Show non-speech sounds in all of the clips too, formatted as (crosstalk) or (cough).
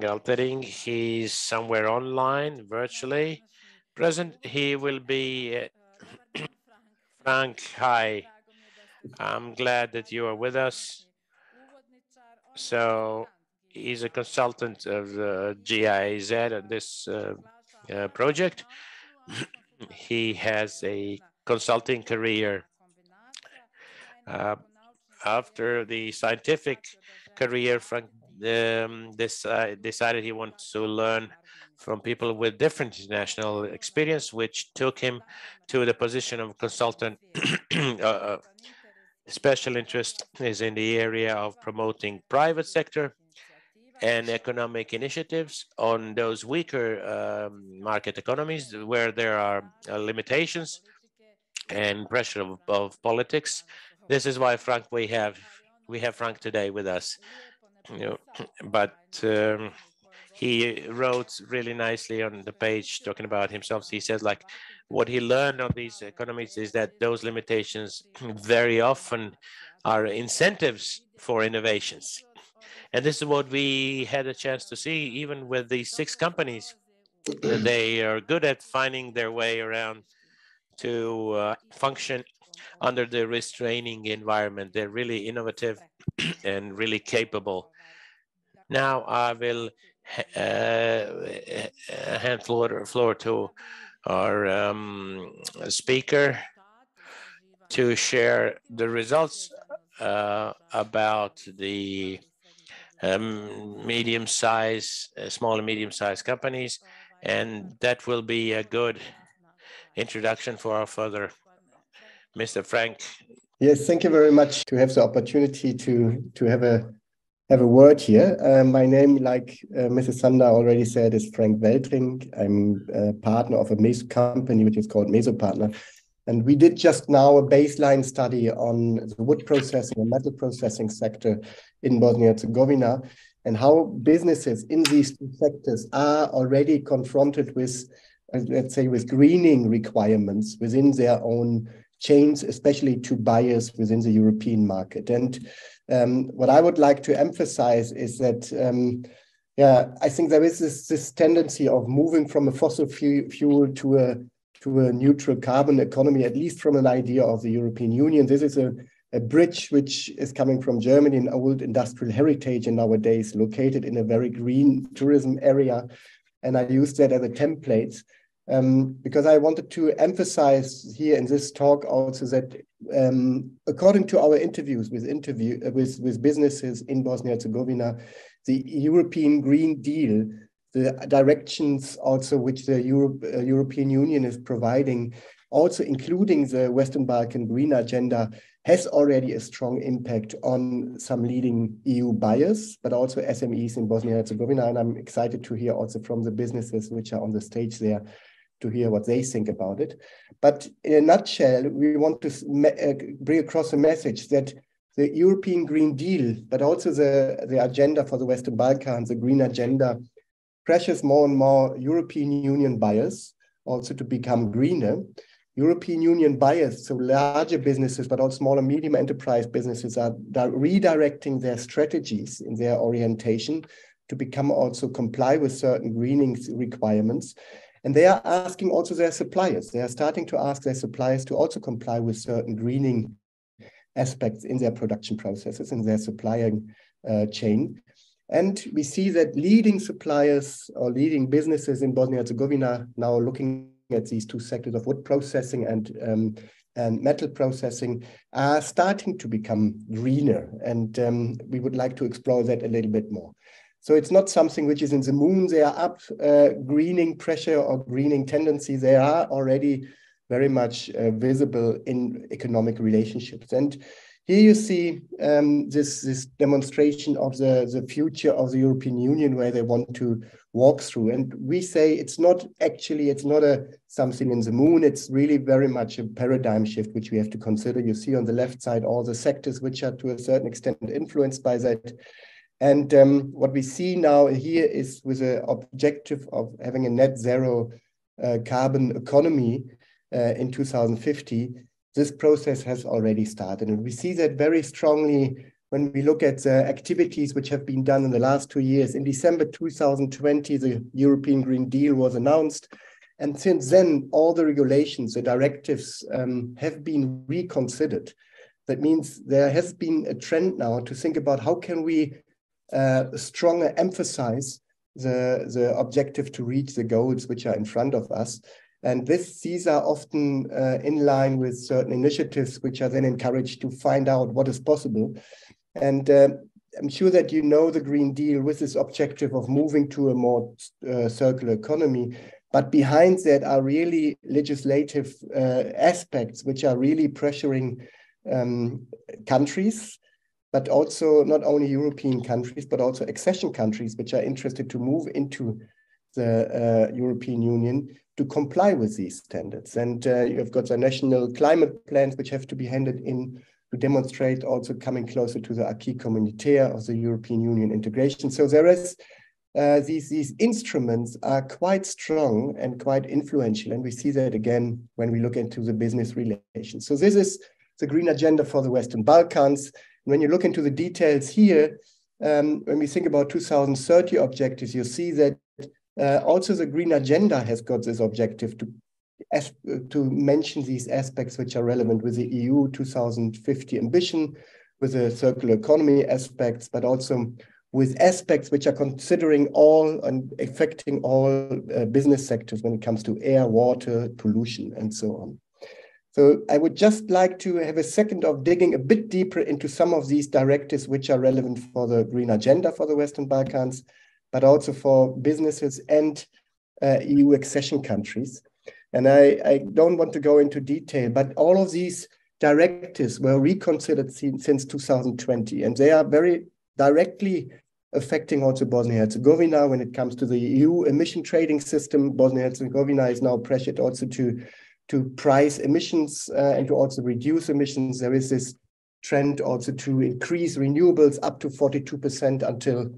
Frank Waeltring. He's somewhere online, virtually present. He will be uh, (clears throat) Frank. Hi. I'm glad that you are with us. So he's a consultant of the GIZ at this uh, uh, project. (clears throat) he has a consulting career. Uh, after the scientific career, Frank um, this, decided he wants to learn from people with different international experience, which took him to the position of consultant. (clears throat) Uh, uh, special interest is in the area of promoting private sector and economic initiatives on those weaker um, market economies where there are uh, limitations and pressure of, of, politics. This is why Frank we have we have Frank today with us. You know, but um, he wrote really nicely on the page talking about himself. He says like what he learned on these economies is that those limitations (clears throat) very often are incentives for innovations. And this is what we had a chance to see even with these six companies. (clears throat) they are good at finding their way around to uh, function under the restraining environment. They're really innovative (clears throat) and really capable. Now I will uh, hand floor, floor to our um, speaker to share the results uh, about the um, medium size, uh, small and medium sized companies. And that will be a good introduction for our further. Mr. Frank. Yes, thank you very much to have the opportunity to, to have a have a word here. Uh, my name, like uh, Mrs. Sander already said, is Frank Waeltring. I'm a partner of a Meso company, which is called Mesopartner. And we did just now a baseline study on the wood processing and metal processing sector in Bosnia Herzegovina and how businesses in these two sectors are already confronted with, uh, let's say, with greening requirements within their own chains, especially to buyers within the European market. And um, what I would like to emphasize is that, um, yeah, I think there is this, this tendency of moving from a fossil fuel to a to a neutral carbon economy, at least from an idea of the European Union. This is a, a bridge which is coming from Germany, an old industrial heritage, and nowadays located in a very green tourism area. And I use that as a template um, because I wanted to emphasize here in this talk also that um, according to our interviews with interview uh, with with businesses in Bosnia Herzegovina, the European Green Deal, the directions also which the Europe, uh, European Union is providing, also including the Western Balkan Green Agenda, has already a strong impact on some leading EU buyers, but also SMEs in Bosnia Herzegovina. And I'm excited to hear also from the businesses which are on the stage there to hear what they think about it. But in a nutshell, we want to uh, bring across a message that the European Green Deal, but also the, the agenda for the Western Balkans, the Green Agenda, pressures more and more European Union buyers also to become greener. European Union buyers, so larger businesses, but also small and medium enterprise businesses are redirecting their strategies in their orientation to become also comply with certain greening requirements. And they are asking also their suppliers. They are starting to ask their suppliers to also comply with certain greening aspects in their production processes, in their supplying uh, chain. And we see that leading suppliers or leading businesses in Bosnia Herzegovina now looking at these two sectors of wood processing and um, and metal processing are starting to become greener. And um, we would like to explore that a little bit more. So it's not something which is in the moon. They are up uh, greening pressure or greening tendency. They are already very much uh, visible in economic relationships. And here you see um, this, this demonstration of the, the future of the European Union where they want to walk through. And we say it's not actually, it's not a something in the moon. It's really very much a paradigm shift, which we have to consider. You see on the left side all the sectors which are to a certain extent influenced by that. And um, what we see now here is with the objective of having a net zero uh, carbon economy uh, in 2050, this process has already started. And we see that very strongly when we look at the activities which have been done in the last two years. In December 2020, the European Green Deal was announced. And since then, all the regulations, the directives um, have been reconsidered. That means there has been a trend now to think about how can we stronger emphasize the, the objective to reach the goals which are in front of us. And this, these are often uh, in line with certain initiatives, which are then encouraged to find out what is possible. And uh, I'm sure that you know the Green Deal with this objective of moving to a more uh, circular economy. But behind that are really legislative uh, aspects which are really pressuring um, countries, but also not only European countries, but also accession countries which are interested to move into the uh, European Union to comply with these standards. And uh, you've got the national climate plans which have to be handed in to demonstrate also coming closer to the acquis communautaire of the European Union integration. So there is uh, these, these instruments are quite strong and quite influential. And we see that again when we look into the business relations. So this is the green agenda for the Western Balkans. When you look into the details here, um, when we think about 2030 objectives, you see that uh, also the green agenda has got this objective to as, to mention these aspects which are relevant with the EU 2050 ambition, with the circular economy aspects, but also with aspects which are considering all and affecting all uh, business sectors when it comes to air, water, pollution, and so on. So I would just like to have a second of digging a bit deeper into some of these directives which are relevant for the green agenda for the Western Balkans, but also for businesses and uh, EU accession countries. And I, I don't want to go into detail, but all of these directives were reconsidered since 2020, and they are very directly affecting also Bosnia-Herzegovina when it comes to the EU emission trading system. Bosnia-Herzegovina is now pressured also to, to price emissions uh, and to also reduce emissions. There is this trend also to increase renewables up to 42% until,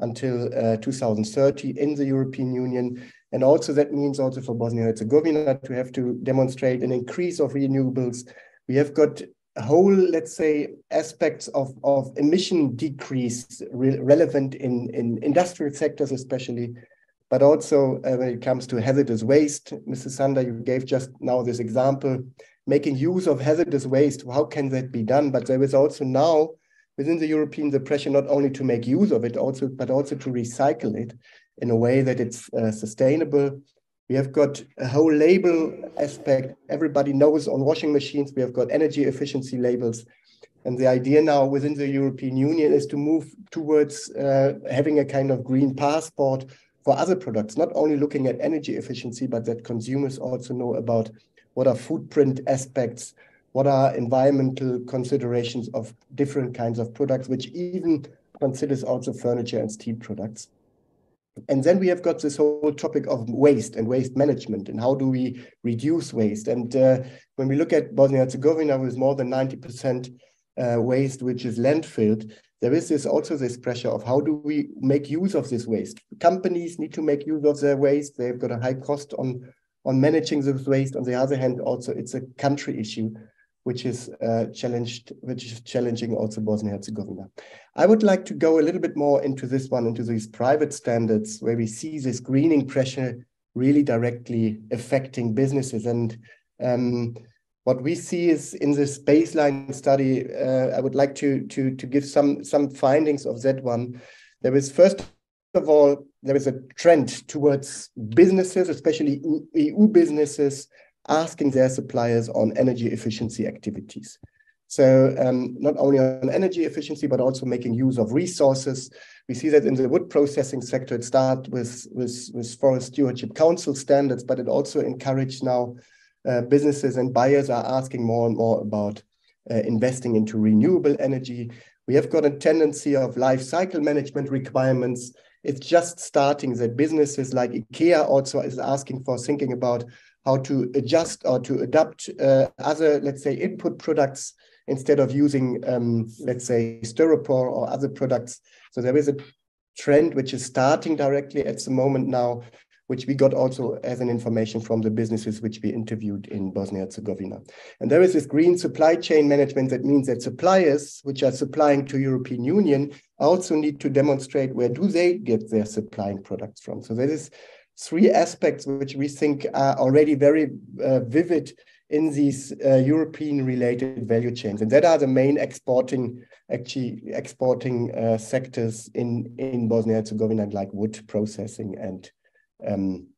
until uh, 2030 in the European Union. And also that means also for Bosnia and Herzegovina to have to demonstrate an increase of renewables. We have got whole, let's say, aspects of, of emission decrease re relevant in, in industrial sectors especially, but also uh, when it comes to hazardous waste. Mrs. Sander, you gave just now this example, making use of hazardous waste. How can that be done? But there is also now within the European the pressure not only to make use of it, also but also to recycle it in a way that it's uh, sustainable. We have got a whole label aspect. Everybody knows on washing machines, we have got energy efficiency labels. And the idea now within the European Union is to move towards uh, having a kind of green passport for other products, not only looking at energy efficiency, but that consumers also know about what are footprint aspects, what are environmental considerations of different kinds of products, which even considers also furniture and steel products. And then we have got this whole topic of waste and waste management and how do we reduce waste. And uh, when we look at Bosnia Herzegovina with more than 90% uh, waste, which is landfilled, there is this also this pressure of how do we make use of this waste. Companies need to make use of their waste. They've got a high cost on, on managing this waste. On the other hand, also it's a country issue which is uh, challenged, which is challenging also Bosnia Herzegovina. I would like to go a little bit more into this one, into these private standards, where we see this greening pressure really directly affecting businesses. And um, what we see is in this baseline study, uh, I would like to, to, to give some, some findings of that one. There is first of all, there is a trend towards businesses, especially EU businesses, asking their suppliers on energy efficiency activities. So um, not only on energy efficiency, but also making use of resources. We see that in the wood processing sector, it started with, with, with Forest Stewardship Council standards, but it also encouraged now uh, businesses and buyers are asking more and more about uh, investing into renewable energy. We have got a tendency of life cycle management requirements. It's just starting that businesses like IKEA also is asking for thinking about how to adjust or to adapt uh, other, let's say, input products instead of using, um, let's say, styropor or other products. So there is a trend which is starting directly at the moment now which we got also as an information from the businesses which we interviewed in Bosnia-Herzegovina. And there is this green supply chain management that means that suppliers which are supplying to European Union also need to demonstrate where do they get their supplying products from. So there is three aspects which we think are already very uh, vivid in these uh, European related value chains. And that are the main exporting, actually exporting uh, sectors in, in Bosnia-Herzegovina, like wood processing and um,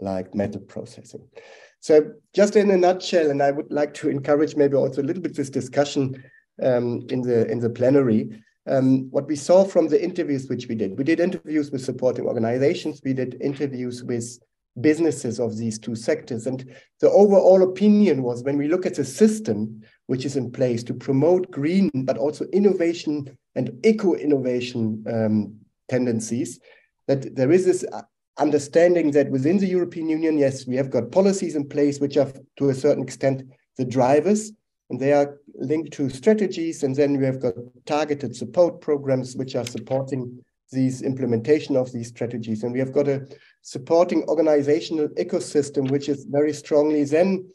like metal processing. So just in a nutshell, and I would like to encourage maybe also a little bit this discussion um, in the in the plenary. Um, what we saw from the interviews which we did, we did interviews with supporting organizations, we did interviews with businesses of these two sectors. And the overall opinion was when we look at the system which is in place to promote green, but also innovation and eco innovation um, tendencies, that there is this understanding that within the European Union, yes, we have got policies in place which are to a certain extent the drivers, and they are linked to strategies. And then we have got targeted support programs which are supporting these implementation of these strategies. And we have got a supporting organizational ecosystem, which is very strongly then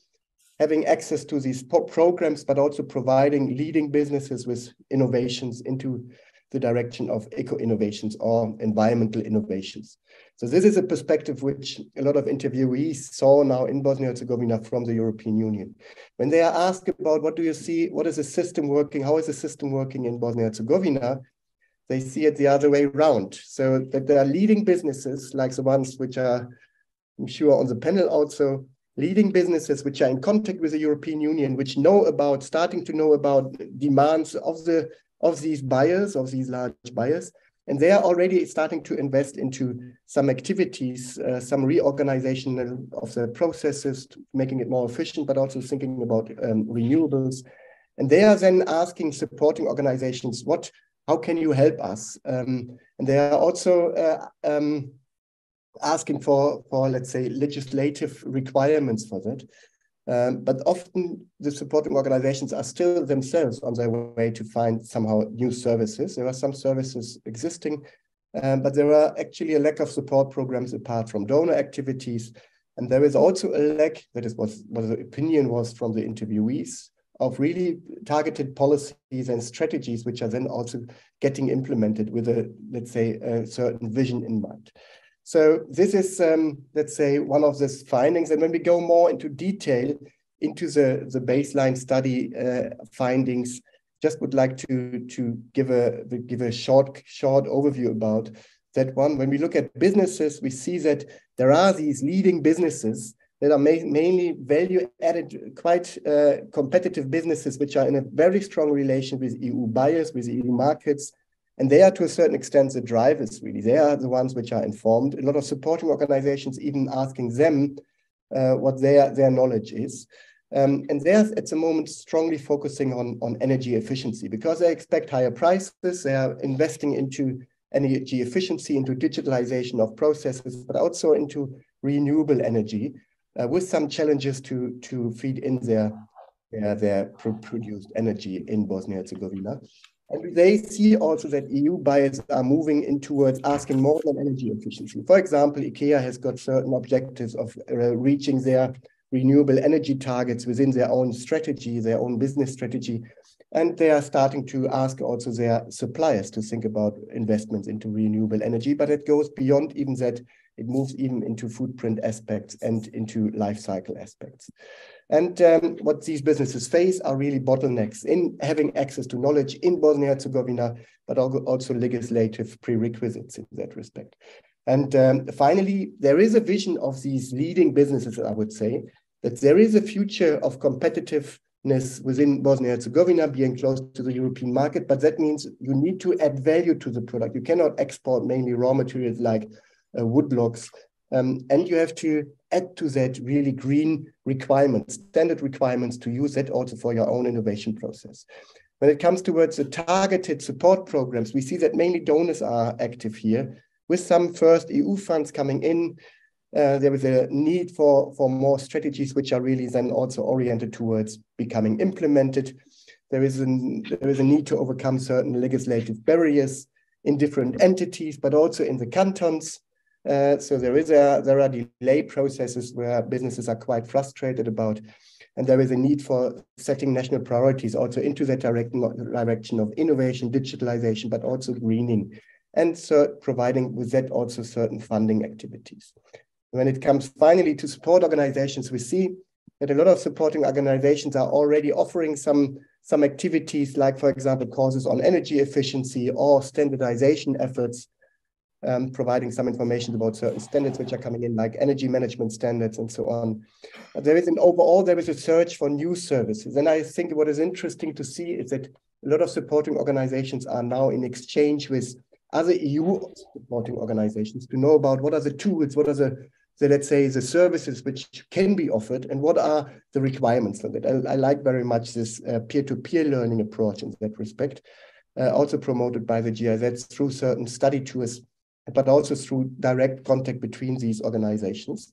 having access to these programs, but also providing leading businesses with innovations into the direction of eco innovations or environmental innovations. So this is a perspective which a lot of interviewees saw now in Bosnia-Herzegovina from the European Union. When they are asked about what do you see, what is the system working, how is the system working in Bosnia-Herzegovina, they see it the other way around. So that there are leading businesses like the ones which are, I'm sure on the panel also, leading businesses which are in contact with the European Union, which know about, starting to know about demands of the of these buyers, of these large buyers. And they are already starting to invest into some activities, uh, some reorganization of the processes, making it more efficient, but also thinking about um, renewables. And they are then asking supporting organizations, what how can you help us? Um, and they are also uh, um, asking for, for, let's say, legislative requirements for that. Um, but often the supporting organizations are still themselves on their way to find somehow new services. There are some services existing, um, but there are actually a lack of support programs apart from donor activities. And there is also a lack, that is what, what the opinion was from the interviewees, of really targeted policies and strategies, which are then also getting implemented with a, let's say, a certain vision in mind. So this is, um, let's say, one of these findings. And when we go more into detail into the, the baseline study uh, findings, just would like to, to give a give a short short overview about that one. When we look at businesses, we see that there are these leading businesses that are ma mainly value added, quite uh, competitive businesses, which are in a very strong relation with EU buyers, with EU markets. And they are to a certain extent the drivers, really. They are the ones which are informed. A lot of supporting organizations even asking them uh, what their, their knowledge is. Um, and they're at the moment strongly focusing on, on energy efficiency because they expect higher prices. They are investing into energy efficiency, into digitalization of processes, but also into renewable energy uh, with some challenges to, to feed in their, their, their produced energy in Bosnia-Herzegovina. And they see also that EU buyers are moving in towards asking more than energy efficiency. For example, IKEA has got certain objectives of uh, reaching their renewable energy targets within their own strategy, their own business strategy. And they are starting to ask also their suppliers to think about investments into renewable energy, but it goes beyond even that it moves even into footprint aspects and into life cycle aspects. And um, what these businesses face are really bottlenecks in having access to knowledge in Bosnia-Herzegovina, but also legislative prerequisites in that respect. And um, finally, there is a vision of these leading businesses, I would say, that there is a future of competitiveness within Bosnia-Herzegovina being close to the European market, but that means you need to add value to the product. You cannot export mainly raw materials like uh, woodblocks. Um, and you have to add to that really green requirements, standard requirements to use that also for your own innovation process. When it comes towards the targeted support programs, we see that mainly donors are active here with some first EU funds coming in. Uh, there is a need for, for more strategies which are really then also oriented towards becoming implemented. There is, an, there is a need to overcome certain legislative barriers in different entities, but also in the cantons Uh, so there is a there are delay processes where businesses are quite frustrated about, and there is a need for setting national priorities also into that direct, direction of innovation, digitalization, but also greening, and so providing with that also certain funding activities. When it comes finally to support organizations, we see that a lot of supporting organizations are already offering some some activities like, for example, courses on energy efficiency or standardization efforts um, providing some information about certain standards which are coming in, like energy management standards and so on. There is an overall, there is a search for new services. And I think what is interesting to see is that a lot of supporting organizations are now in exchange with other EU supporting organizations to know about what are the tools, what are the, the let's say, the services which can be offered and what are the requirements for that. I, I like very much this uh, peer-to-peer learning approach in that respect, uh, also promoted by the GIZ through certain study tours but also through direct contact between these organizations.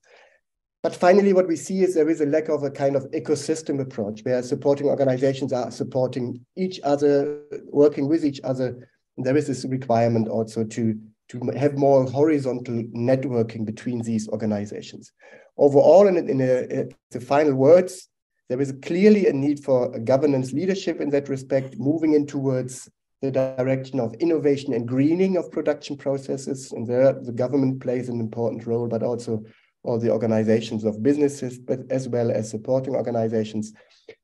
But finally, what we see is there is a lack of a kind of ecosystem approach where supporting organizations are supporting each other, working with each other. And there is this requirement also to, to have more horizontal networking between these organizations. Overall, in, in, a, in the final words, there is clearly a need for a governance leadership in that respect, moving in towards the direction of innovation and greening of production processes. And there the government plays an important role, but also all the organizations of businesses, but as well as supporting organizations.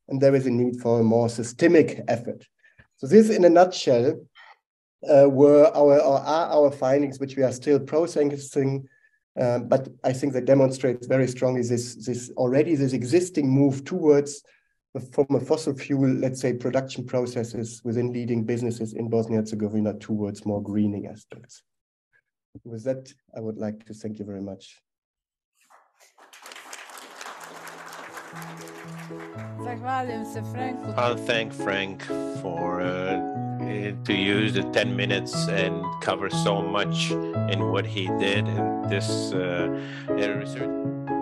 And there is a need for a more systemic effort. So this in a nutshell uh, were our, or are our findings, which we are still processing, um, but I think that demonstrates very strongly this, this already this existing move towards from a fossil fuel, let's say, production processes within leading businesses in Bosnia and Herzegovina towards more greening aspects. With that, I would like to thank you very much. I'll thank Frank for uh, to use the 10 minutes and cover so much in what he did in this uh, research.